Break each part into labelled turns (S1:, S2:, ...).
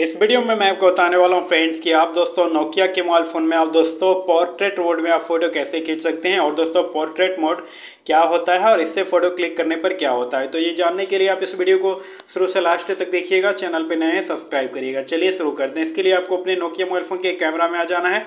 S1: इस वीडियो में मैं आपको बताने वाला हूँ फ्रेंड्स कि आप दोस्तों नोकिया के मोबाइल फ़ोन में आप दोस्तों पोर्ट्रेट मोड में आप फ़ोटो कैसे खींच सकते हैं और दोस्तों पोर्ट्रेट मोड क्या होता है और इससे फ़ोटो क्लिक करने पर क्या होता है। तो ये जानने के लिए आप इस वीडियो को शुरू से लास्ट तक देखिएगा, चैनल पर नए सब्सक्राइब करिएगा। चलिए शुरू करते हैं। इसके लिए आपको अपने नोकिया मोबाइल फ़ोन के कैमरा में आ जाना है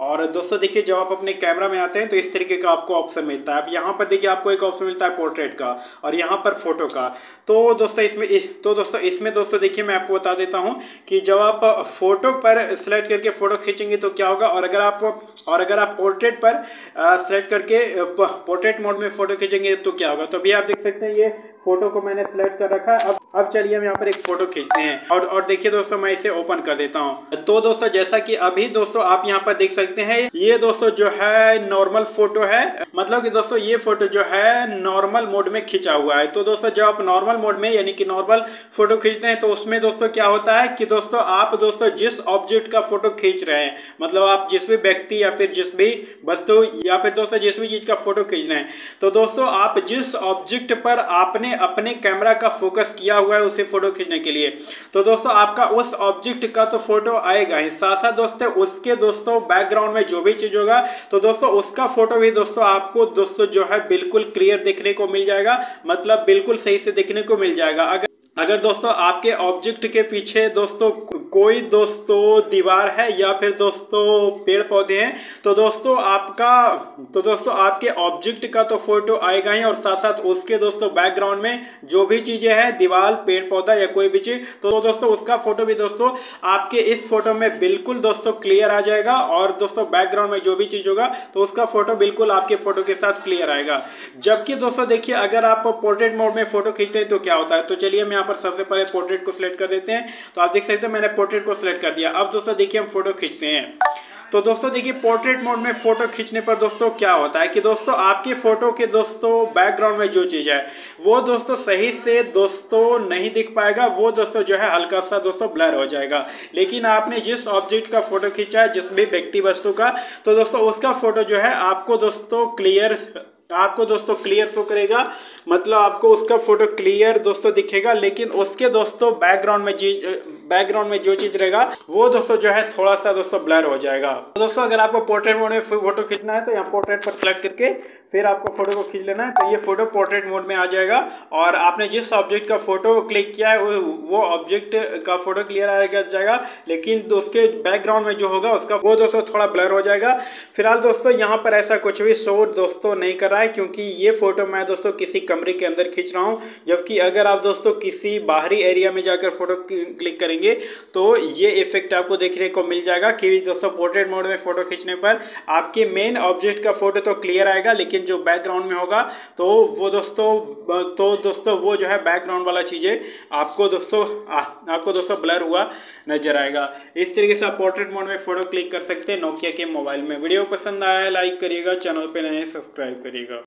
S1: और दोस्तों देखिए, जब आप अपने कैमरा में आते हैं तो इस तरीके का आपको ऑप्शन मिलता है। अब यहाँ पर देखिए, आपको एक ऑप्शन मिलता है पोर्ट्रेट का और यहाँ पर फ़ोटो का। तो दोस्तों इसमें इस तो दोस्तों इसमें दोस्तों देखिए, मैं आपको बता देता हूँ कि जब आप फ़ोटो पर सिलेक्ट करके फ़ोटो खींचेंगे तो क्या होगा? और अगर आप, और अगर आप पोर्ट्रेट पर सिलेक्ट करके पोर्ट्रेट मोड में फ़ोटो खींचेंगे तो क्या होगा? तो अभी आप देख सकते हैं ये फ़ोटो को मैंने सेलेक्ट कर रखा है। अब अब चलिए हम यहाँ पर एक फ़ोटो खींचते हैं। और और देखिए दोस्तों, मैं इसे ओपन कर देता हूँ। तो दोस्तों, जैसा कि अभी दोस्तों आप यहाँ पर देख सकते हैं, ये दोस्तों जो है नॉर्मल फ़ोटो है मतलब कि दोस्तों, ये फ़ोटो जो है नॉर्मल मोड में खींचा हुआ है। तो दोस्तों, जब आप नॉर्मल मोड में, यानी कि नॉर्मल फ़ोटो खींचते हैं तो उसमें दोस्तों क्या होता है कि दोस्तों, आप दोस्तों जिस ऑब्जेक्ट का फ़ोटो खींच रहे हैं मतलब आप जिस भी व्यक्ति या फिर जिस भी वस्तु या फिर दोस्तों जिस भी चीज़ का फ़ोटो खींच रहे हैं तो दोस्तों, आप जिस ऑब्जेक्ट पर आपने अपने कैमरा का फोकस किया हुआ है, उसे फ़ोटो खींचने के लिए। तो दोस्तों, आपका उस ऑब्जेक्ट का तो फ़ोटो आएगा ही। साथ साथ दोस्तों, उसके दोस्तों बैकग्राउंड में जो भी चीज़ होगा तो दोस्तों, उसका फ़ोटो भी दोस्तों आपको दोस्तों जो है बिल्कुल क्लियर देखने को मिल जाएगा मतलब बिल्कुल सही से देखने को मिल जाएगा। अगर अगर दोस्तों आपके ऑब्जेक्ट के पीछे दोस्तों कोई दोस्तों दीवार है या फिर दोस्तों पेड़ पौधे हैं तो दोस्तों आपका तो दोस्तों आपके ऑब्जेक्ट का तो फ़ोटो आएगा ही और साथ साथ उसके दोस्तों बैकग्राउंड में जो भी चीज़ें हैं, दीवार पेड़ पौधा या कोई भी चीज़ तो दोस्तों उसका फ़ोटो भी दोस्तों आपके इस फ़ोटो में बिल्कुल दोस्तों क्लियर आ जाएगा और दोस्तों बैकग्राउंड में जो भी चीज़ होगा तो उसका फ़ोटो बिल्कुल आपके फ़ोटो के साथ क्लियर आएगा। जबकि दोस्तों देखिए, अगर आप पोर्ट्रेट मोड में फ़ोटो खींचते हैं तो क्या होता है? तो चलिए मैं यहाँ पर सबसे पहले पोर्ट्रेट को सिलेक्ट कर देते हैं। तो आप देख सकते हैं मैंने पोर्ट्रेट को सिलेक्ट कर दिया। अब दोस्तों देखिए हम फ़ोटो खींचते हैं। तो दोस्तों देखिए पोर्ट्रेट मोड में फ़ोटो खींचने पर दोस्तों क्या होता है कि दोस्तों आपके फ़ोटो के दोस्तों बैकग्राउंड में जो चीज़ है, वो दोस्तों सही से दोस्तों नहीं दिख पाएगा, वो दोस्तों जो है हल्का सा दोस्तों ब्लर हो जाएगा। लेकिन आपने जिस ऑब्जेक्ट का फ़ोटो खींचा है, जिस भी व्यक्ति वस्तु का तो दोस्तों उसका फ़ोटो जो है आपको दोस्तों क्लियर आपको दोस्तों क्लियर शो करेगा। मतलब आपको उसका फ़ोटो क्लियर दोस्तों दिखेगा, लेकिन उसके दोस्तों बैकग्राउंड में जी बैकग्राउंड में जो चीज़ रहेगा, वो दोस्तों जो है थोड़ा सा दोस्तों ब्लर हो जाएगा। तो दोस्तों, अगर आपको पोर्ट्रेट मोड में फ़ोटो खींचना है तो यहाँ पोर्ट्रेट पर सेलेक्ट करके फिर आपको फ़ोटो को खींच लेना है तो ये फ़ोटो पोर्ट्रेट मोड में आ जाएगा। और आपने जिस ऑब्जेक्ट का फ़ोटो क्लिक किया है, वो ऑब्जेक्ट का फ़ोटो क्लियर आएगा जाएगा लेकिन उसके बैकग्राउंड में जो होगा, उसका वो दोस्तों थोड़ा ब्लर हो जाएगा। फ़िलहाल दोस्तों, यहाँ पर ऐसा कुछ भी शो दोस्तों नहीं कर रहा है, क्योंकि ये फ़ोटो मैं दोस्तों किसी कमरे के अंदर खींच रहा हूँ। जबकि अगर आप दोस्तों किसी बाहरी एरिया में जाकर फ़ोटो क्लिक करेंगे तो ये इफ़ेक्ट आपको देखने को मिल जाएगा कि दोस्तों पोर्ट्रेट मोड में फ़ोटो खींचने पर आपके मेन ऑब्जेक्ट का फ़ोटो तो क्लियर आएगा लेकिन जो बैकग्राउंड में होगा तो वो दोस्तों तो दोस्तों वो जो है बैकग्राउंड वाला चीज़ें आपको दोस्तों आ, आपको दोस्तों ब्लर हुआ नज़र आएगा। इस तरीके से आप पोर्ट्रेट मोड में फ़ोटो क्लिक कर सकते हैं नोकिया के मोबाइल में। वीडियो पसंद आया लाइक करिएगा चैनल पर नए सब्सक्राइब करिएगा।